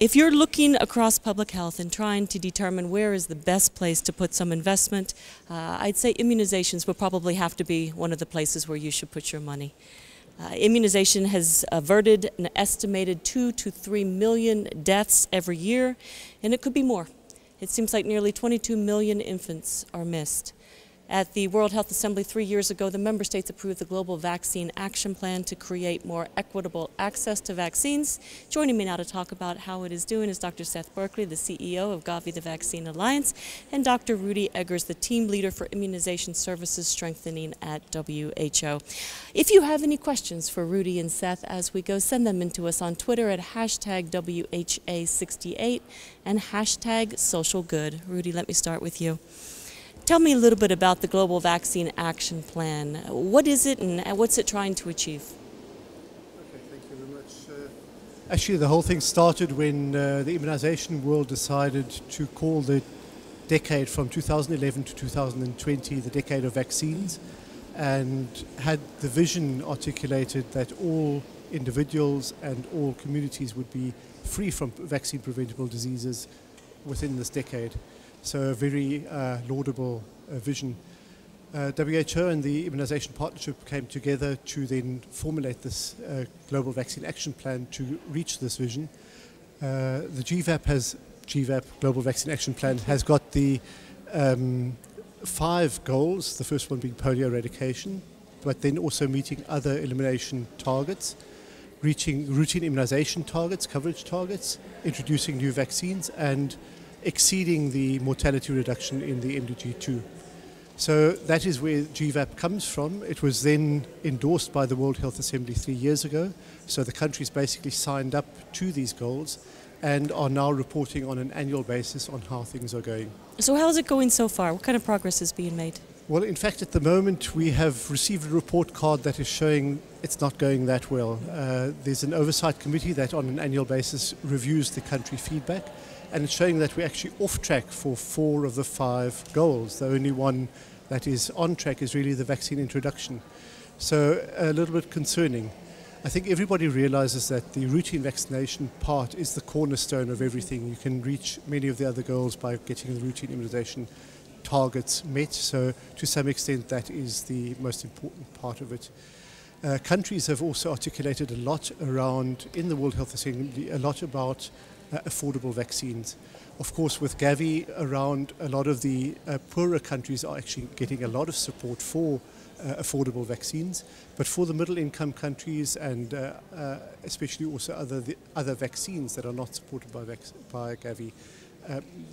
if you're looking across public health and trying to determine where is the best place to put some investment, uh, I'd say immunizations would probably have to be one of the places where you should put your money. Uh, immunization has averted an estimated two to three million deaths every year, and it could be more. It seems like nearly 22 million infants are missed. At the World Health Assembly three years ago, the member states approved the Global Vaccine Action Plan to create more equitable access to vaccines. Joining me now to talk about how it is doing is Dr. Seth Berkley, the CEO of Gavi, the Vaccine Alliance, and Dr. Rudi Eggers, the team leader for immunization services strengthening at WHO. If you have any questions for Rudi and Seth as we go, send them in to us on Twitter at hashtag WHA68 and hashtag social good. Rudi, let me start with you. Tell me a little bit about the Global Vaccine Action Plan. What is it and what's it trying to achieve? Okay, thank you very much. Uh, actually, the whole thing started when uh, the immunization world decided to call the decade from 2011 to 2020 the decade of vaccines and had the vision articulated that all individuals and all communities would be free from vaccine preventable diseases within this decade. So a very uh, laudable uh, vision. Uh, WHO and the Immunization Partnership came together to then formulate this global vaccine action plan to reach this vision. The GVAP has GVAP Global Vaccine Action Plan has got the um, five goals. The first one being polio eradication, but then also meeting other elimination targets, reaching routine immunization targets, coverage targets, introducing new vaccines, and exceeding the mortality reduction in the MDG2. So that is where GVAP comes from. It was then endorsed by the World Health Assembly three years ago. So the countries basically signed up to these goals and are now reporting on an annual basis on how things are going. So how is it going so far? What kind of progress is being made? Well, in fact, at the moment, we have received a report card that is showing it's not going that well. Uh, there's an oversight committee that, on an annual basis, reviews the country feedback and it's showing that we're actually off track for four of the five goals. The only one that is on track is really the vaccine introduction. So a little bit concerning. I think everybody realizes that the routine vaccination part is the cornerstone of everything. You can reach many of the other goals by getting the routine immunization targets met. So to some extent, that is the most important part of it. Uh, countries have also articulated a lot around, in the World Health Assembly, a lot about uh, affordable vaccines. Of course, with Gavi around, a lot of the uh, poorer countries are actually getting a lot of support for uh, affordable vaccines. But for the middle income countries and uh, uh, especially also other, the, other vaccines that are not supported by, by Gavi,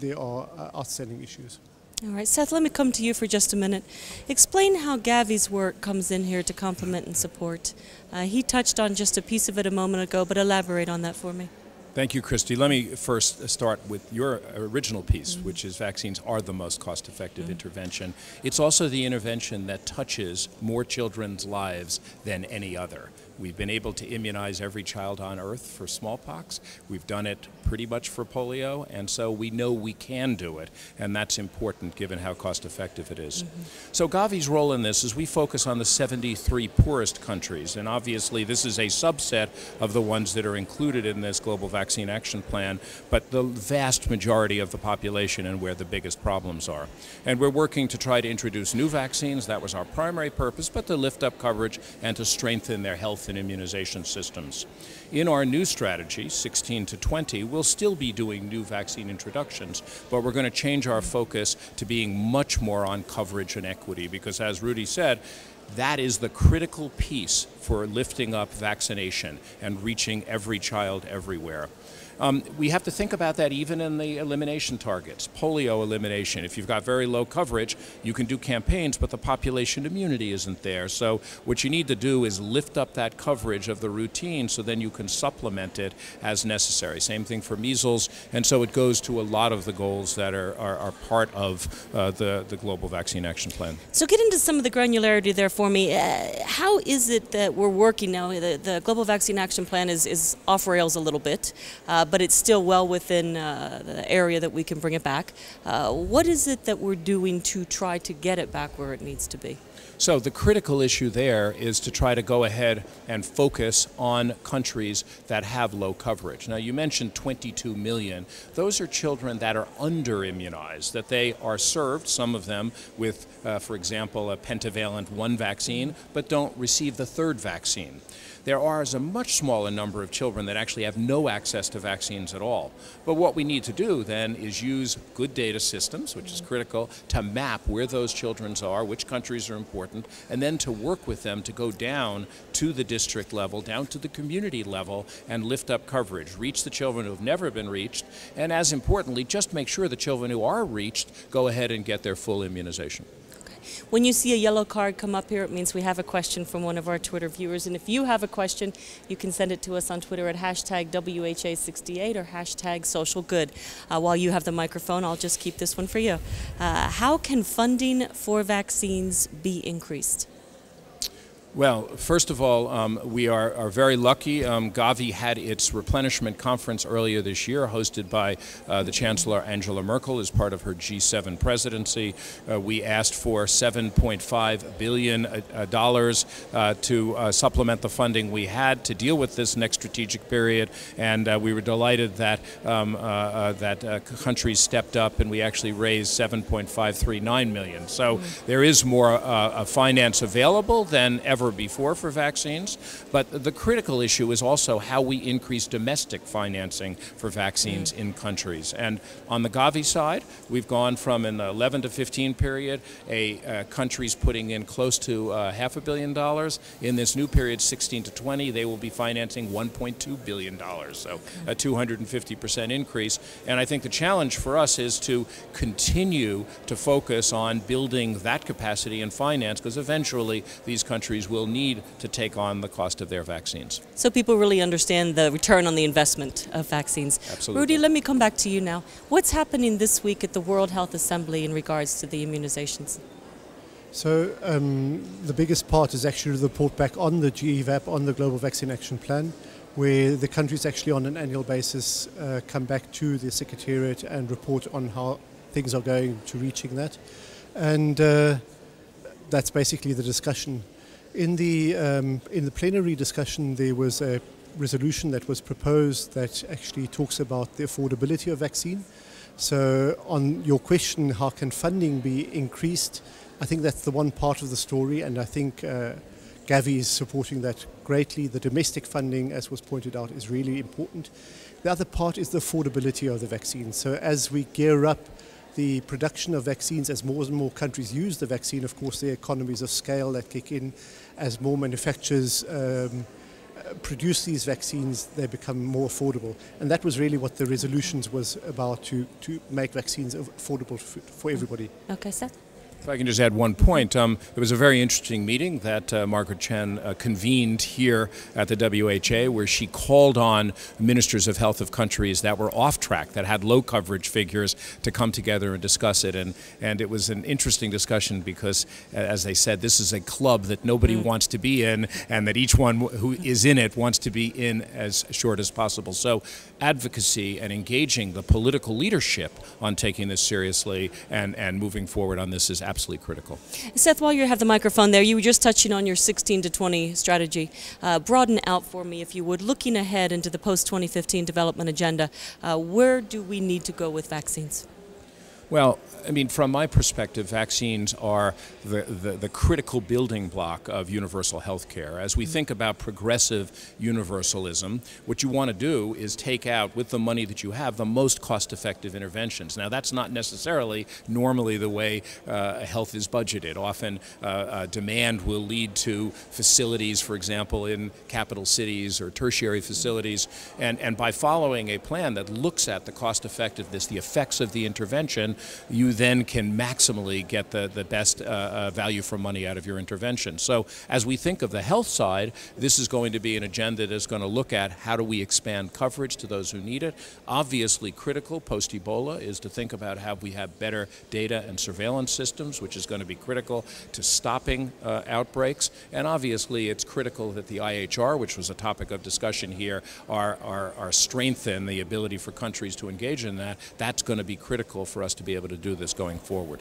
there are outstanding issues. All right, Seth, let me come to you for just a minute. Explain how Gavi's work comes in here to complement and support. Uh, he touched on just a piece of it a moment ago, but elaborate on that for me. Thank you, Christy. Let me first start with your original piece, mm -hmm. which is vaccines are the most cost effective mm -hmm. intervention. It's also the intervention that touches more children's lives than any other. We've been able to immunize every child on earth for smallpox. We've done it pretty much for polio, and so we know we can do it, and that's important given how cost effective it is. Mm -hmm. So Gavi's role in this is we focus on the 73 poorest countries, and obviously this is a subset of the ones that are included in this Global Vaccine Action Plan, but the vast majority of the population and where the biggest problems are. And we're working to try to introduce new vaccines. That was our primary purpose, but to lift up coverage and to strengthen their health and immunization systems. In our new strategy, 16 to 20, we'll still be doing new vaccine introductions, but we're going to change our focus to being much more on coverage and equity because, as Rudi said, that is the critical piece for lifting up vaccination and reaching every child everywhere. Um, we have to think about that even in the elimination targets. Polio elimination, if you've got very low coverage, you can do campaigns, but the population immunity isn't there. So what you need to do is lift up that coverage of the routine so then you can supplement it as necessary. Same thing for measles, and so it goes to a lot of the goals that are, are, are part of uh, the, the Global Vaccine Action Plan. So get into some of the granularity there for me. Uh, how is it that we're working now? The, the Global Vaccine Action Plan is, is off rails a little bit. Uh, but it's still well within uh, the area that we can bring it back. Uh, what is it that we're doing to try to get it back where it needs to be? So the critical issue there is to try to go ahead and focus on countries that have low coverage. Now you mentioned 22 million. Those are children that are under immunized, that they are served, some of them with, uh, for example, a pentavalent one vaccine, but don't receive the third vaccine there are a much smaller number of children that actually have no access to vaccines at all. But what we need to do then is use good data systems, which is critical, to map where those children are, which countries are important, and then to work with them to go down to the district level, down to the community level, and lift up coverage, reach the children who have never been reached, and as importantly, just make sure the children who are reached go ahead and get their full immunization. When you see a yellow card come up here, it means we have a question from one of our Twitter viewers. And if you have a question, you can send it to us on Twitter at hashtag WHA68 or hashtag social good. Uh, while you have the microphone, I'll just keep this one for you. Uh, how can funding for vaccines be increased? Well, first of all, um, we are, are, very lucky. Um, Gavi had its replenishment conference earlier this year, hosted by uh, the Chancellor Angela Merkel as part of her G7 presidency. Uh, we asked for 7.5 billion uh, dollars uh, to uh, supplement the funding we had to deal with this next strategic period, and uh, we were delighted that um, that countries stepped up, and we actually raised 7.539 million. So mm. there is more finance available than ever ever before for vaccines. But the critical issue is also how we increase domestic financing for vaccines mm. in countries. And on the Gavi side, we've gone from an 11 to 15 period, a uh, countries putting in close to uh, half a billion dollars. In this new period, 16 to 20, they will be financing 1.2 billion dollars. So a 250 percent increase. And I think the challenge for us is to continue to focus on building that capacity and finance, because eventually these countries will need to take on the cost of their vaccines. So people really understand the return on the investment of vaccines. Absolutely. Rudi, let me come back to you now. What's happening this week at the World Health Assembly in regards to the immunizations? So um, the biggest part is actually the report back on the GVAP, on the Global Vaccine Action Plan, where the countries actually on an annual basis uh, come back to the Secretariat and report on how things are going to reaching that. And uh, that's basically the discussion in the, um, in the plenary discussion, there was a resolution that was proposed that actually talks about the affordability of vaccine. So, on your question, how can funding be increased? I think that's the one part of the story, and I think uh, Gavi is supporting that greatly. The domestic funding, as was pointed out, is really important. The other part is the affordability of the vaccine. So, as we gear up the production of vaccines as more and more countries use the vaccine, of course, the economies of scale that kick in as more manufacturers um, produce these vaccines, they become more affordable. And that was really what the resolutions was about to, to make vaccines affordable for, everybody. Okay, Seth. If I can just add one point, um, it was a very interesting meeting that uh, Margaret Chan uh, convened here at the WHA, where she called on ministers of health of countries that were off track, that had low coverage figures, to come together and discuss it. And, and it was an interesting discussion because, as they said, this is a club that nobody mm. wants to be in, and that each one who is in it wants to be in as short as possible. So, advocacy and engaging the political leadership on taking this seriously and, and moving forward on this is absolutely critical. Seth, while you have the microphone there, you were just touching on your 16 to 20 strategy. Uh, broaden out for me, if you would, looking ahead into the post 2015 development agenda, uh, where do we need to go with vaccines? Well, I mean, from my perspective, vaccines are the, the, the, critical building block of universal health care. As we think about progressive universalism, what you want to do is take out, with the money that you have, the most cost effective interventions. Now, that's not necessarily normally the way uh, health is budgeted. Often, uh, uh, demand will lead to facilities, for example, in capital cities or tertiary facilities. And, and by following a plan that looks at the cost effectiveness, the effects of the intervention, you then can maximally get the, the best uh, uh, value for money out of your intervention. So as we think of the health side, this is going to be an agenda that is going to look at how do we expand coverage to those who need it. Obviously critical post-Ebola is to think about how we have better data and surveillance systems, which is going to be critical to stopping uh, outbreaks. And obviously it's critical that the IHR, which was a topic of discussion here, are, are, are strengthen the ability for countries to engage in that. That's going to be critical for us to be able to do this going forward.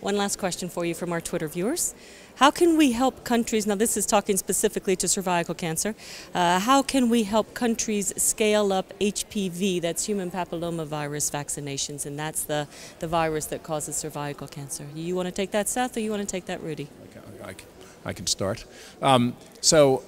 One last question for you from our Twitter viewers. How can we help countries, now this is talking specifically to cervical cancer, uh, how can we help countries scale up HPV, that's human papillomavirus vaccinations, and that's the, the virus that causes cervical cancer? You want to take that, Seth, or you want to take that, Rudi? I, can- I can start. Um, so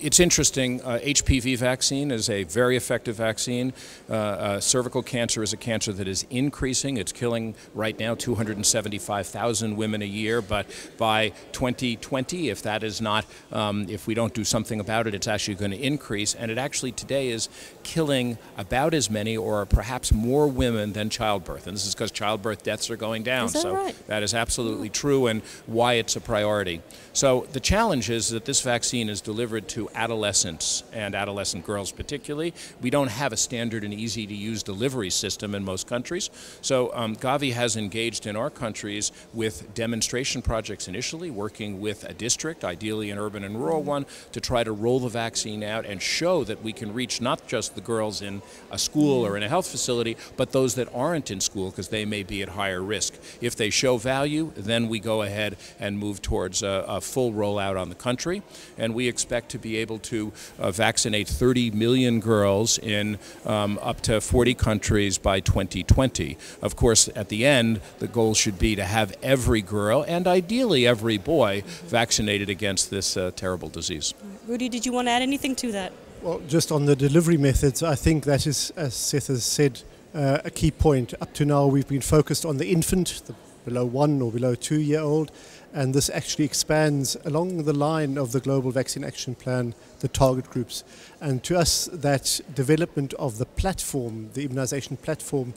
it's interesting. Uh, HPV vaccine is a very effective vaccine. Uh, uh, cervical cancer is a cancer that is increasing. It's killing right now 275,000 women a year. But by 2020, if that is not, um, if we don't do something about it, it's actually going to increase. And it actually today is killing about as many or perhaps more women than childbirth. And this is because childbirth deaths are going down. Is that so right? that is absolutely true and why it's a priority. So the challenge is that this vaccine is delivered to adolescents and adolescent girls particularly. We don't have a standard and easy to use delivery system in most countries. So um, Gavi has engaged in our countries with demonstration projects initially, working with a district, ideally an urban and rural one, to try to roll the vaccine out and show that we can reach not just the girls in a school or in a health facility, but those that aren't in school because they may be at higher risk. If they show value, then we go ahead and move towards a, a full rollout on the country. And we expect to be able to uh, vaccinate 30 million girls in um, up to 40 countries by 2020. Of course, at the end, the goal should be to have every girl and ideally every boy vaccinated against this uh, terrible disease. Rudi, did you want to add anything to that? Well, just on the delivery methods, I think that is, as Seth has said, uh, a key point. Up to now, we've been focused on the infant, the below one or below two year old, and this actually expands along the line of the Global Vaccine Action Plan, the target groups. And to us, that development of the platform, the immunization platform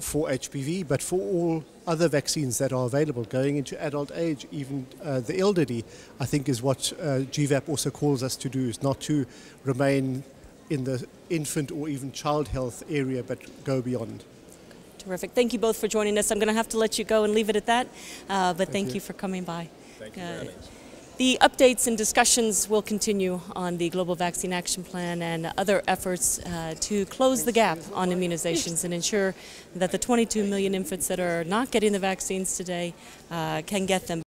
for HPV, but for all other vaccines that are available, going into adult age, even uh, the elderly, I think is what uh, GVAP also calls us to do, is not to remain in the infant or even child health area, but go beyond. Terrific. Thank you both for joining us. I'm going to have to let you go and leave it at that, uh, but thank, you. you. for coming by. Thank you Uh, very much. The updates and discussions will continue on the Global Vaccine Action Plan and other efforts uh, to close the gap on immunizations and ensure that the 22 million infants that are not getting the vaccines today uh, can get them.